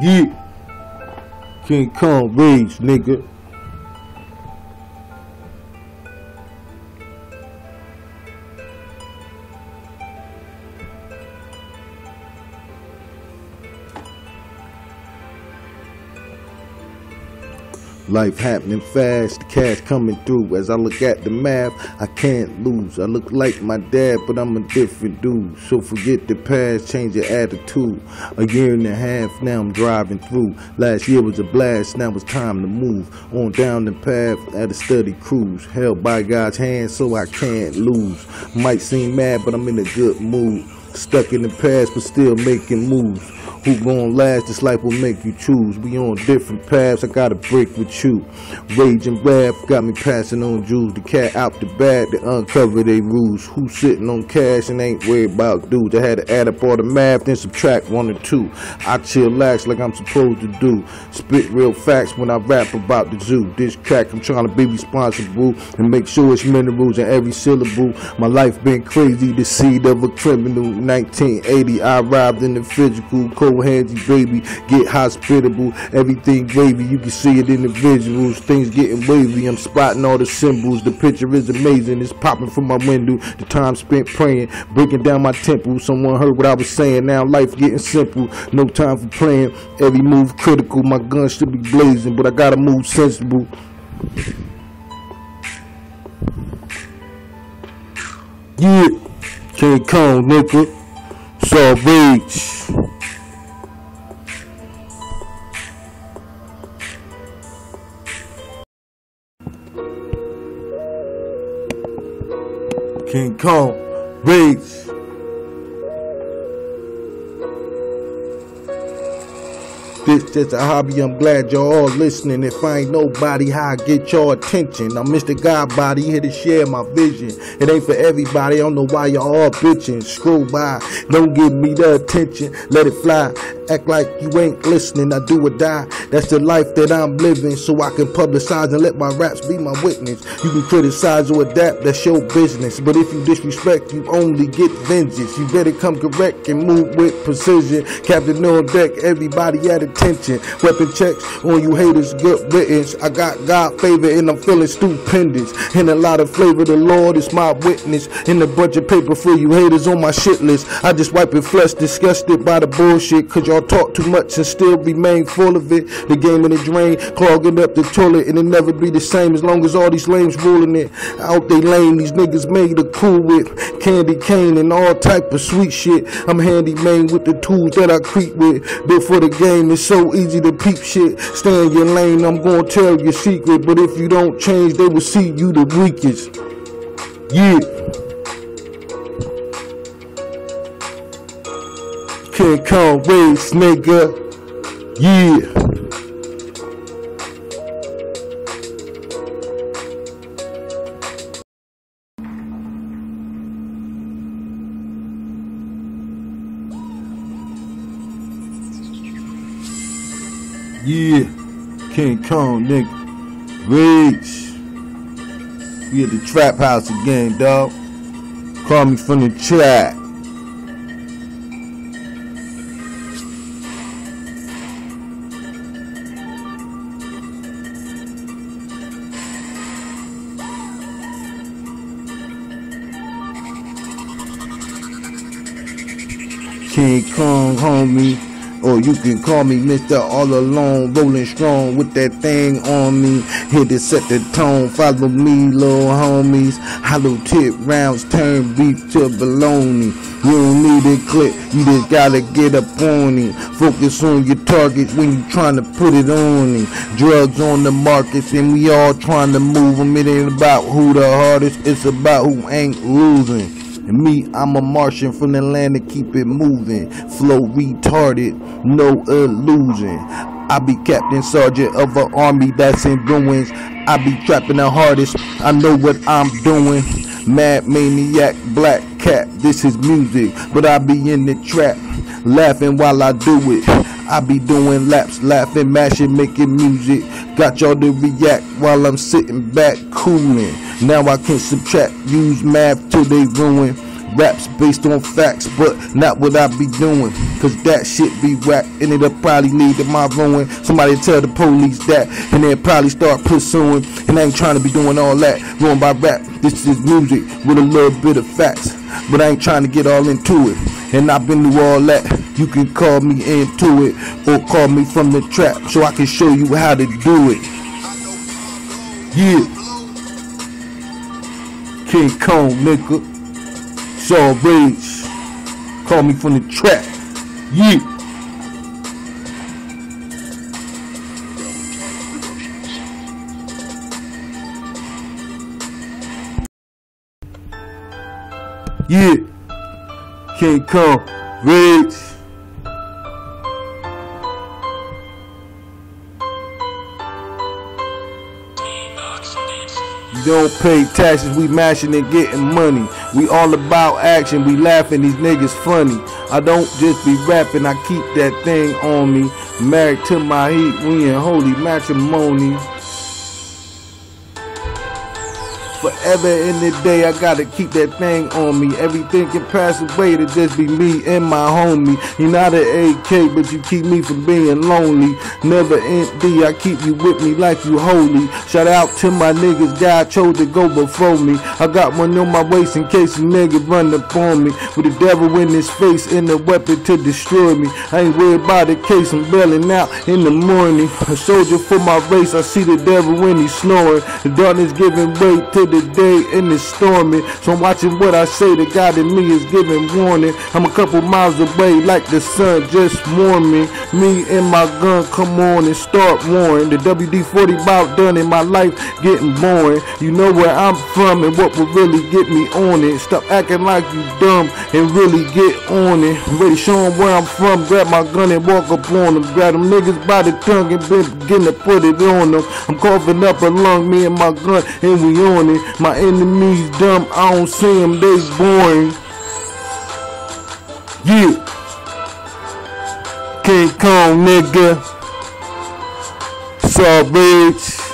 Yeah. King Kong rage, nigga. Life happening fast, the cash coming through. As I look at the math, I can't lose. I look like my dad, but I'm a different dude. So forget the past, change your attitude. A year and a half, now I'm driving through. Last year was a blast, now it's time to move. On down the path at a steady cruise. Held by God's hand, so I can't lose. Might seem mad, but I'm in a good mood. Stuck in the past, but still making moves. Who gon' last? This life will make you choose. We on different paths. I got to break with you. Rage and got me passing on jewels. The cat out the bag to uncover they rules. Who sitting on cash and ain't worried about dudes? I had to add up all the math, then subtract one or two. I chill lax like I'm supposed to do. Spit real facts when I rap about the zoo. This track I'm trying to be responsible and make sure it's minerals in every syllable. My life been crazy. The seed of a criminal. 1980, I arrived in the physical. Cold handsy baby, get hospitable. Everything gravy, you can see it in the visuals. Things getting wavy, I'm spotting all the symbols. The picture is amazing, it's popping from my window. The time spent praying, breaking down my temple. Someone heard what I was saying, now life getting simple. No time for playing, every move critical. My gun should be blazing, but I gotta move sensible. Yeah, King Kong, nigga. Saw rage. King Kong, rage. This just a hobby, I'm glad y'all all listening. If I ain't nobody, how I get your attention? I'm Mr. Godbody, here to share my vision. It ain't for everybody, I don't know why y'all all bitching. Scroll by, don't give me the attention, let it fly. Act like you ain't listening, I do or die. That's the life that I'm living, so I can publicize and let my raps be my witness. You can criticize or adapt, that's your business. But if you disrespect, you only get vengeance. You better come correct and move with precision. Captain on deck, everybody at attention. Weapon checks on you haters, good riddance. I got God favor and I'm feeling stupendous. And a lot of flavor, the Lord is my witness. In the budget paper for you haters on my shit list. I just wipe it flesh, disgusted by the bullshit. Cause y'all talk too much and still remain full of it. The game in the drain, clogging up the toilet, and it'll never be the same as long as all these lames ruling it. Out they lane, these niggas made a cool with candy cane and all type of sweet shit. I'm handy man with the tools that I creep with. Built for the game, it's so easy to peep shit. Stay in your lane, I'm gonna tell your secret. But if you don't change, they will see you the weakest. Yeah. King Kong race, nigga. Yeah. Yeah. King Kong, nigga. Rage. We at the trap house again, dog. Call me from the trap. King Kong, homie. Or you can call me Mr. All Alone, rolling strong with that thing on me. Here to set the tone, follow me, little homies. Hollow tip rounds turn beef to bologna. You don't need a clip, you just gotta get up on. Focus on your targets when you trying to put it on him. Drugs on the markets and we all trying to move 'em. It ain't about who the hardest, it's about who ain't losing. And me, I'm a Martian from the land to keep it moving. Flow retarded, no illusion. I be captain sergeant of an army that's in ruins. I be trapping the hardest. I know what I'm doing. Mad maniac, black cat. This is music, but I be in the trap, laughing while I do it. I be doing laps, laughing, mashing, making music. Got y'all to react while I'm sitting back cooling. Now I can subtract, use math till they ruin. Raps based on facts, but not what I be doing. Cause that shit be whack, and it'll probably lead to my ruin. Somebody tell the police that, and they'll probably start pursuing. And I ain't trying to be doing all that, going by rap. This is music with a little bit of facts, but I ain't trying to get all into it. And I've been through all that. You can call me into it, or call me from the trap, so I can show you how to do it. Yeah. King Kong, nigga. Saw Rage. Call me from the trap. Yeah. Yeah. King Kong, Rage. Don't pay taxes, we mashing and getting money. We all about action, we laughing, these niggas funny. I don't just be rapping, I keep that thing on me. Married to my heat, we in holy matrimony. Forever in the day, I gotta keep that thing on me. Everything can pass away to just be me and my homie. You're not an AK, but you keep me from being lonely. Never empty, I keep you with me like you holy. Shout out to my niggas, God chose to go before me. I got one on my waist in case a nigga run up on me. With the devil in his face and a weapon to destroy me. I ain't worried about the case, I'm bailing out in the morning. A soldier for my race, I see the devil when he's snoring. The darkness giving way to the day and it's storming. So I'm watching what I say. The God in me is giving warning. I'm a couple miles away, like the sun just warming. Me and my gun come on and start warring. The WD-40 about done in my life getting boring. You know where I'm from and what will really get me on it. Stop acting like you dumb and really get on it. I'm ready show 'em where I'm from. Grab my gun and walk up on them. Grab them niggas by the tongue and begin to put it on them. I'm coughing up a lung, me and my gun, and we on it. My enemies dumb, I don't see them, they boring. Yeah. King Kong, nigga. Saw bitch.